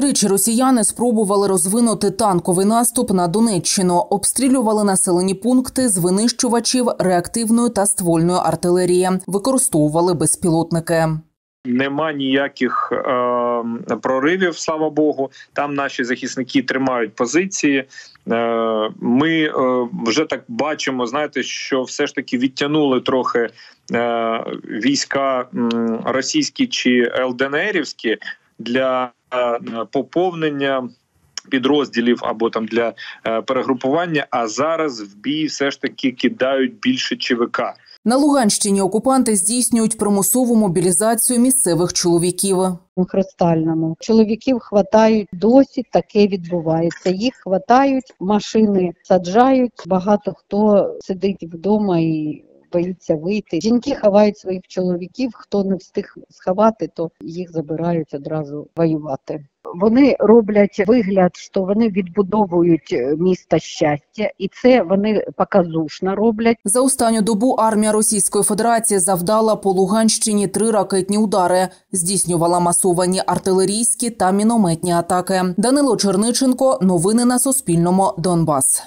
Тричі росіяни спробували розвинути танковий наступ на Донеччину, обстрілювали населені пункти з винищувачів реактивної та ствольної артилерії, використовували безпілотники. Нема ніяких е, проривів, слава Богу. Там наші захисники тримають позиції. Е, Ми е, вже так бачимо, знаєте, що все ж таки відтягнули трохи е, війська м, російські чи ЛДНРівські для е, поповнення. Підрозділів або там для е, перегрупування. А зараз в бій все ж таки кидають більше ЧВК. На Луганщині окупанти здійснюють примусову мобілізацію місцевих чоловіків. у Хрустальному. Чоловіків хватають, досі таке відбувається. Їх хватають, машини саджають. Багато хто сидить вдома і боїться вийти. Жінки ховають своїх чоловіків. Хто не встиг сховати, то їх забирають одразу воювати. Вони роблять вигляд, що вони відбудовують місто щастя, і це вони показушно роблять. За останню добу армія Російської Федерації завдала по Луганщині три ракетні удари, здійснювала масовані артилерійські та мінометні атаки. Данило Черниченко. Новини на Суспільному. Донбас.